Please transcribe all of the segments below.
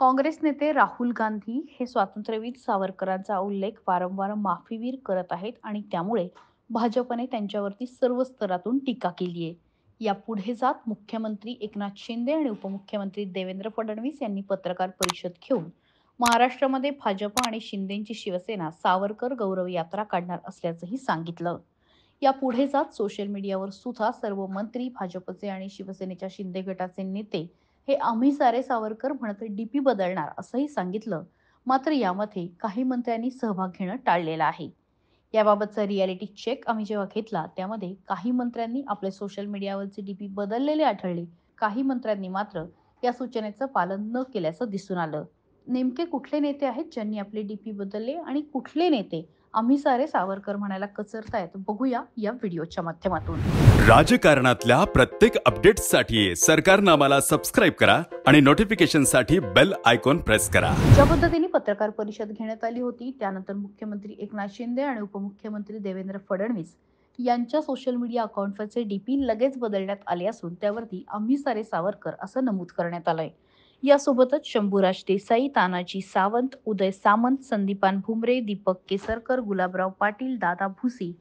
काँग्रेस नेते राहुल गांधी हे स्वातंत्र्यवीर सावरकरांचा उल्लेख वारंवार माफीवीर करत आहेत आणि त्यामुळे भाजपने त्यांच्यावरती सर्व स्तरातून टीका केली आहे. या पुढे जात मुख्यमंत्री एकनाथ शिंदे आणि उपमुख्यमंत्री देवेंद्र फडणवीस यांनी पत्रकार परिषद घेऊन महाराष्ट्रामध्ये भाजप आणि शिंदेची शिवसेना सावरकर गौरव यात्रा काढणार असल्याचंही सांगितलं. या पुढे जात सोशल मीडियावर सुद्धा सर्व मंत्री भाजपचे आणि शिवसेनेच्या शिंदे गटाचे नेते हे आम्ही सारे सावरकर म्हणत डी पी बदलणार असंही सांगितलं. मात्र यामध्ये काही मंत्र्यांनी सहभाग घेणं टाळलेलं आहे. याबाबतचा रियालिटी चेक आम्ही जेव्हा घेतला त्यामध्ये काही मंत्र्यांनी आपले सोशल मीडियावरचे डी पी बदललेले आढळले. काही मंत्र्यांनी मात्र या सूचनेचं पालन न केल्याचं दिसून आलं. नेमके कुठले नेते आहेत ज्यांनी आपले डीपी बदलले आणि कुठले नेते आम्ही सारे सावरकर म्हणायला कचरतायत? बघूया या व्हिडिओच्या माध्यमातून. राजकारणातल्या प्रत्येक अपडेट्ससाठी सरकारनामाला सबस्क्राईब करा आणि नोटिफिकेशनसाठी बेल आयकॉन प्रेस करा. ज्या पद्धतीने पत्रकार परिषद घेण्यात आली होती त्यानंतर मुख्यमंत्री एकनाथ शिंदे आणि उपमुख्यमंत्री देवेंद्र फडणवीस यांच्या सोशल मीडिया अकाउंटवरचे डीपी लगेच बदलण्यात आले असून त्यावरती आम्ही सारे सावरकर असं नमूद करण्यात आलंय. यासोबतच शंभूराज देसाई तानाजी सावंत उदय सामंत संदीपान भुमरे दीपक केसरकर गुलाबराव पाटील दादा भुसी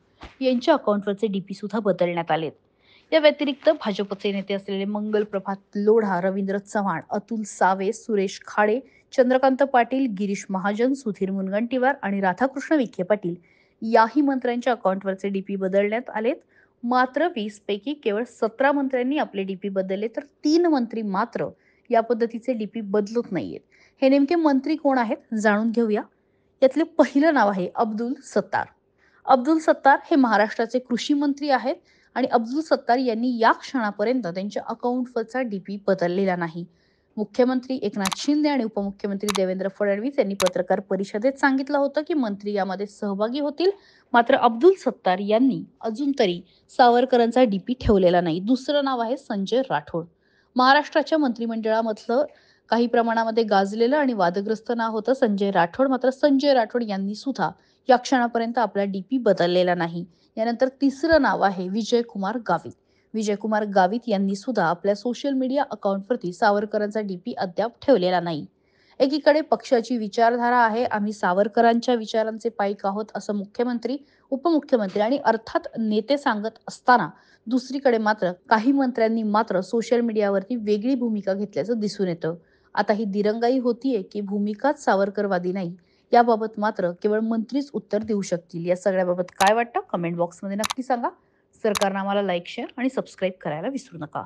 यांच्या अकाउंटवरचे डीपी सुद्धा बदलण्यात आलेत. या व्यतिरिक्त भाजपचे नेते असलेले मंगल प्रभात लोढा रवींद्र चव्हाण अतुल सावे सुरेश खाडे चंद्रकांत पाटील गिरीश महाजन सुधीर मुनगंटीवार आणि राधाकृष्ण विखे पाटील याही मंत्र्यांच्या अकाउंटवरचे डीपी बदलण्यात आलेत. मात्र वीस पैकी केवळ सतरा मंत्र्यांनी आपले डीपी बदलले तर तीन मंत्री मात्र या पद्धतीचे लिपी बदलत नाहीयेत. हे नेमके मंत्री कोण आहेत जाणून घेऊया. यातले पहिलं नाव आहे अब्दुल सत्तार. अब्दुल सत्तार हे महाराष्ट्राचे कृषी मंत्री आहेत आणि अब्दुल सत्तार यांनी या क्षणापर्यंत त्यांच्या अकाउंटवरचा डीपी बदललेला नाही. मुख्यमंत्री एकनाथ शिंदे आणि उपमुख्यमंत्री देवेंद्र फडणवीस यांनी पत्रकार परिषदेत सांगितलं होतं की मंत्री यामध्ये सहभागी होतील. मात्र अब्दुल सत्तार यांनी अजून तरी सावरकरांचा डीपी ठेवलेला नाही. दुसरं नाव आहे संजय राठोड. महाराष्ट्राच्या मंत्रिमंडळामधलं काही प्रमाणामध्ये गाजलेलं आणि वादग्रस्त नाव होतं संजय राठोड मात्र संजय राठोड यांनी सुद्धा या क्षणापर्यंत आपला डीपी बदललेला नाही. यानंतर तिसरं नाव आहे विजय कुमार गावित. विजयकुमार गावित यांनी सुद्धा आपल्या सोशल मीडिया अकाउंटवरती सावरकरांचा डीपी अद्याप ठेवलेला नाही. एकीकडे पक्षाची विचारधारा आहे आम्ही सावरकरांच्या विचारांचे पाईक आहोत असं मुख्यमंत्री उपमुख्यमंत्री आणि अर्थात नेते सांगत असताना दुसरीकडे मात्र काही मंत्र्यांनी मात्र सोशल मीडियावरती वेगळी भूमिका घेतल्याचं दिसून येतं. आता ही दिरंगाई होतीये की भूमिकाच सावरकरवादी नाही याबाबत मात्र केवळ मंत्रीच उत्तर देऊ शकतील. या सगळ्याबाबत काय वाटतं? कमेंट बॉक्समध्ये नक्की सांगा. सरकारनं आम्हाला लाईक शेअर आणि सबस्क्राईब करायला विसरू नका.